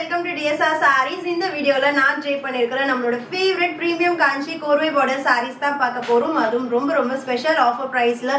Welcome to TSR saris இந்த வீடியோவில் நான் ட்ரை பண்ணிருக்கிற நம்மளோட ஃபேவரட் ப்ரீமியம் காஞ்சி கோர்வை பார்டர் சாரீஸ் தான் பார்க்க போகிறோம் அதுவும் ரொம்ப ரொம்ப ஸ்பெஷல் ஆஃபர் ப்ரைஸில்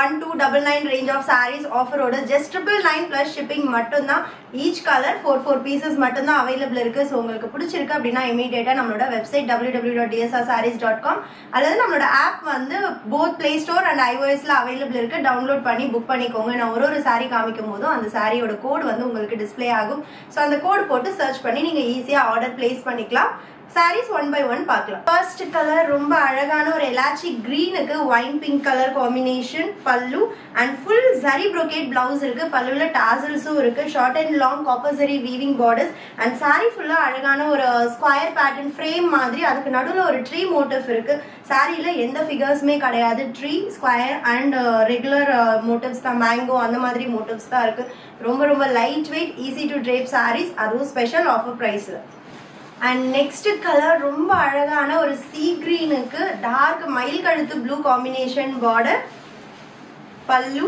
one two double nine range of sarees ஆஃபரோட just triple nine plus shipping மட்டும்தான். Each colour four four pieces மட்டும்தான் அவைலபிள் இருக்குது ஸோ உங்களுக்கு பிடிச்சிருக்கு அப்படின்னா இமீடியட்டாக நம்மளோட website W W dot TSR sarees dot com அல்லது நம்மளோட ஆப் வந்து போத் ப்ளே ஸ்டோர் அண்ட் ஐஓஎஸில் அவைலபிள் இருக்குது டவுன்லோட் பண்ணி புக் பண்ணிக்கோங்க. நான் ஒரு ஒரு சாரீ காமிக்கும் போதும் அந்த சாரியோட கோட் வந்து உங்களுக்கு டிஸ்ப்ளே ஆகும். ஸோ அந்த கோட் போட்டு சர்ச் பண்ணி நீங்க ஈஸியா ஆர்டர் பிளேஸ் பண்ணிக்கலாம். சாரீஸ் ஒன் பை ஒன் பார்க்கலாம். ஃபர்ஸ்ட் கலர் ரொம்ப அழகான ஒரு elaichi க்ரீனுக்கு wine pink colour combination pallu and full zari brocade blouse இருக்கு. பல்லுல டாசல்ஸும் இருக்கு. Short and long copper weaving borders and sari ஃபுல்லாக அழகான ஒரு ஸ்கொயர் பேட்டர்ன் ஃப்ரேம் மாதிரி அதுக்கு நடுவில் ஒரு ட்ரீ மோட்டிவ் இருக்கு. சாரியில் எந்த ஃபிகர்ஸுமே கிடையாது. Tree square and regular motifs தான். மேங்கோ அந்த மாதிரி மோட்டிவ்ஸ் தான் இருக்கு. ரொம்ப ரொம்ப light weight easy to drape sarees அதுவும் ஸ்பெஷல் ஆஃபர் ப்ரைஸில் அண்ட் நெக்ஸ்ட் கலர் ரொம்ப அழகான ஒரு சீ கிரீனுக்கு டார்க் மயில் கழுத்து blue combination border pallu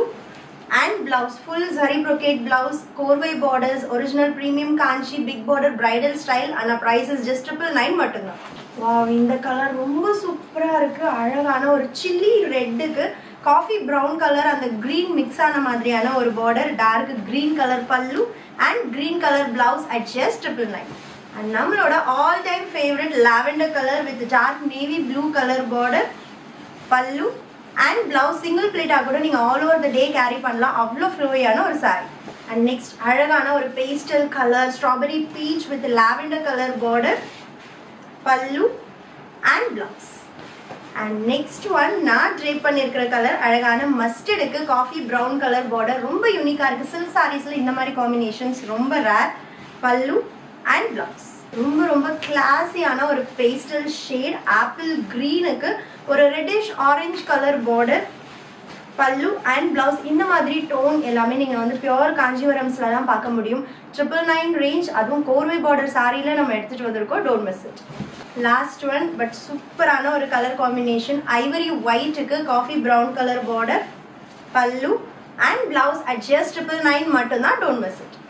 and blouse full zari brocade blouse கோர்வை borders original premium Kanchi big border bridal style ஆனால் ப்ரைஸஸ் ஜஸ்ட் ட்ரிபிள் நைன் மட்டும்தான். வாவ் இந்த கலர் ரொம்ப சூப்பராக இருக்கு. அழகான ஒரு சில்லி ரெட்டுக்கு காஃபி ப்ரௌன் கலர் அந்த க்ரீன் மிக்ஸ் ஆன மாதிரியான ஒரு border dark green colour pallu and green colour blouse at just triple nine and நம்மளோட all time favourite lavender colour with dark navy blue colour border pallu and blouse single பிளேட்டாக கூட நீங்கள் all over the day carry பண்ணலாம். அவ்வளோ ஃப்ளோயான ஒரு sari and next அழகான ஒரு pastel colour strawberry peach with lavender colour border pallu and blouse and next one நான் drape பண்ணியிருக்கிற கலர் அழகான மஸ்டர்டுக்கு காஃபி ப்ரௌன் கலர் பார்டர் ரொம்ப யூனிக்காக இருக்குது சில்க் சாரீஸில் இந்த மாதிரி காம்பினேஷன்ஸ் ரொம்ப ரேர் பல்லு அண்ட் பிளவுஸ் ரொம்ப ரொம்ப கிளாஸியான ஒரு பேஸ்டல் ஷேட் ஆப்பிள் க்ரீனுக்கு ஒரு reddish orange colour border pallu and blouse இந்த மாதிரி டோன் எல்லாமே நீங்கள் வந்து பியோர் காஞ்சிபுரம்ஸில் தான் பார்க்க முடியும். ட்ரிபிள் நைன் ரேஞ்ச் அதுவும் கோர்வை பார்டர் சாரியில் நம்ம எடுத்துகிட்டு வந்திருக்கோம். Don't miss it last one but சூப்பரான ஒரு colour combination ivory ஒயிட்டுக்கு coffee brown colour border pallu and blouse at just triple nine மட்டும்தான் டோன்ட் மிஸ் இட்